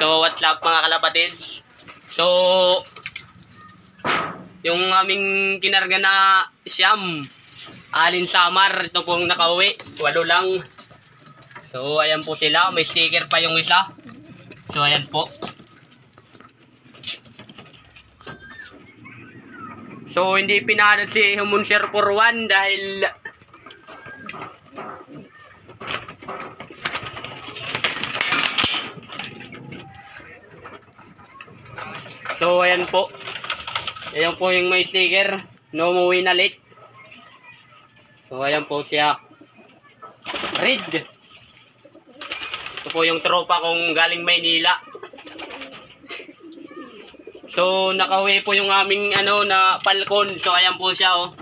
So, what's up mga kalapatid? So, yung aming kinarga na siyam, Alin Samar, ito pong nakauwi, walo lang. So, ayan po sila, may sticker pa yung isa. So, ayan po. So, hindi pinalad si Humunser for one dahil So, ayan po. Ayan po yung may sticker. No umuwi na late. So, ayan po siya. Red. Ito po yung tropa kong galing Maynila. So, nakauwi po yung aming ano na Falcon. So, ayan po siya oh.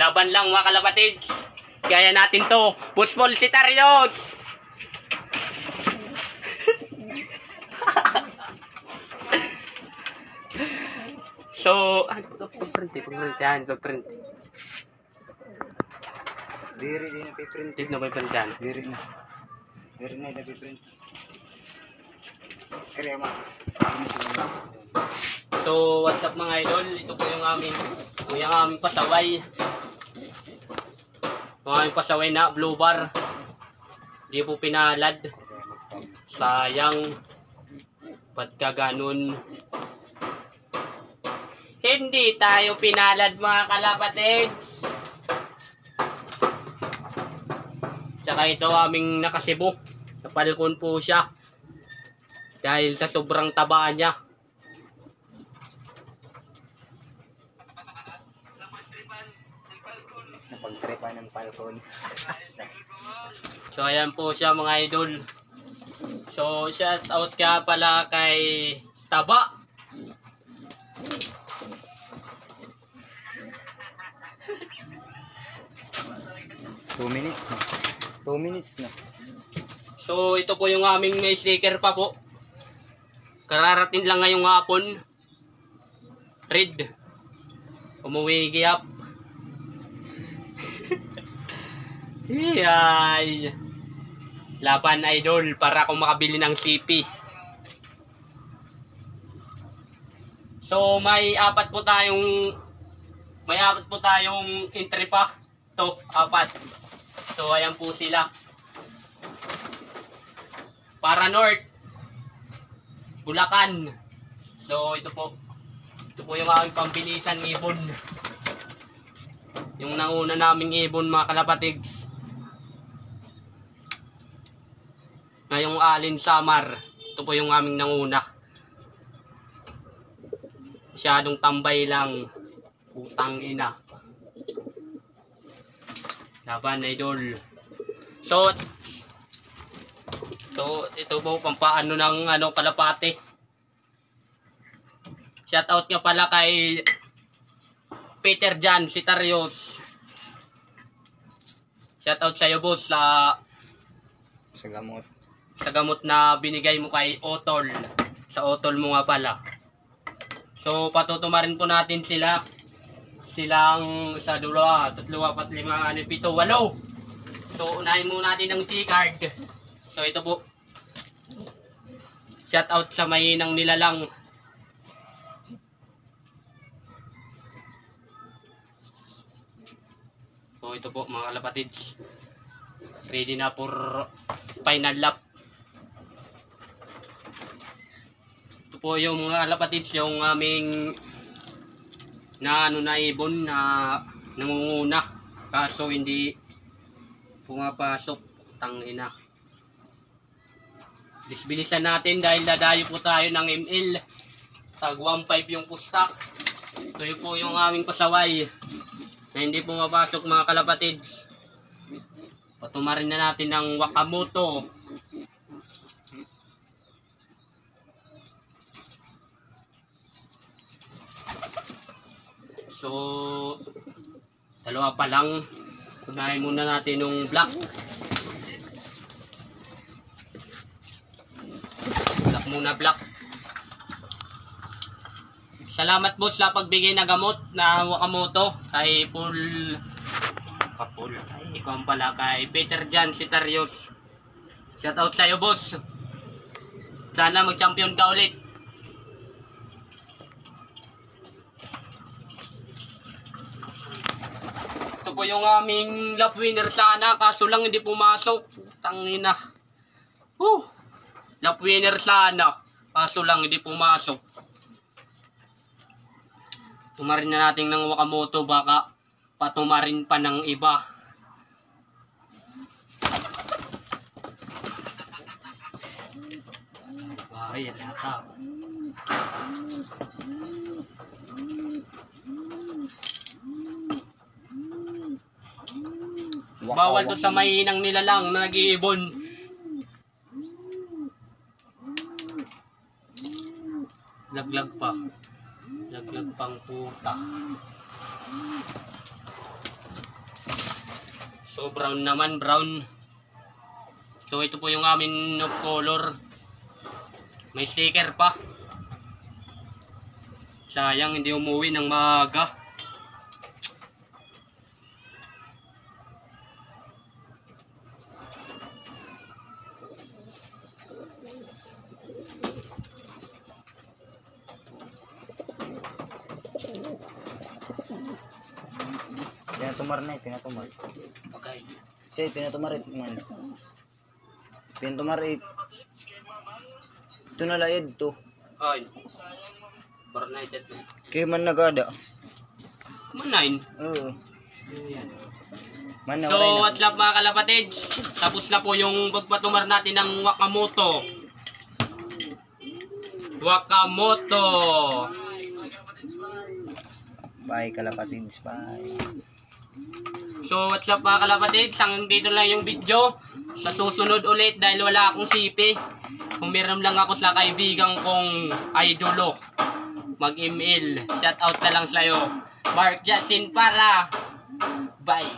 Laban lang mga kalapatid. Kaya natin to. Puspol si Tarios. So, ah, pag-print eh, pag-print yan, pag-print. Diri din na piprint. Tig na pag-print yan. Diri na. Diri na na piprint. Kaya ma. So, what's up mga idol? Ito po yung aming, yung aming pasaway. Yung aming pasaway na blue bar. Di po pinalad. Sayang. Ba't ka ganun? Hindi tayo pinalad mga kalapatid. Tsaka ito aming nakasibo. Napalkon po siya. Dahil sa sobrang taba niya. Napagtripa ng Falcon. So ayan po siya mga idol. So shout out ka pala kay Taba. Two minutes na. Two minutes na. So ito po yung aming may sticker pa po. Kararating lang ngayong hapon. Red. Umuwi giyap. Iyay. Laban idol para ako makabili ng CP. So may apat po tayong may apat po tayong entry pa. To, apat. So ayan po sila. Para North. Bulacan. So ito po. Ito po yung aming pambilisan ibon. Yung nauna naming ibon mga kalapatigs. Ngayong Alin Samar. Ito po yung aming nanguna. Masyadong tambay lang. Putang ina. Laban idol. So, so ito po pampaano ng ano kalapate. Shout out nga pala kay Peter Jan Sitarios. Shout out sa iyo boss sa Sa gamot. sa gamot na binigay mo kay Otol. Sa Otol mo nga pala. So, patutumarin po natin sila. Silang sa dalawa, tatlo, apat, lima, anim, pito, walo. So, unahin muna natin ang C-card. So, ito po. Shout out sa mahinang nilalang. So, ito po mga kalapatids. Ready na for final lap. Ito po yung mga kalapatids, yung aming na ano na ibon na nangunguna. Kaso hindi pumapasok. Tangina. Disbilisan natin dahil dadayo po tayo ng ML. Tag 1.5 yung pustak. Ito yun po yung aming pasaway na hindi pumapasok mga kalapatids. Patumarin na natin ng Wakamoto. So, dalawa pa lang. Unahin muna natin yung black. Black muna, black. Salamat boss sa pagbigay na gamot na Wakamoto kay Paul Kapul kay ikaw pala kay Peter Jan Sitarios Shout out sa'yo, boss. Sana mag-champion ka ulit. Ito po yung aming lap winner sana, kaso lang hindi pumasok. Tangina. Whew! Lap winner sana, kaso lang hindi pumasok. Tumarin na natin ng Wakamoto, baka patumarin pa ng iba. Bahay, yan yata. Bawal to sa mahinang nilalang na nag-iibon. Laglag pa. Laglag pang puta. So brown naman, brown. So ito po yung amin of color. May sticker pa. Sayang hindi umuwi ng maaga. Pinatumar na eh, pinatumar. Okay. Say, pinatumar eh, man. Pinatumar eh. Ito na laid to. Ay. Bar United. Kaya man nagada. Manain. Oo. Ayan. Man na So, na. what's up mga kalapatid? Tapos na po yung pagpatumar natin ng Wakamoto. Wakamoto. Bye kalapatids, bye. So, what's up mga kalapatid? Hanggang dito lang yung video. Sa susunod ulit dahil wala akong sipi. Humiram lang ako sa kaibigan kong idolo. Mag-email. Shout out na lang sa'yo. Mark Jasin para. Bye.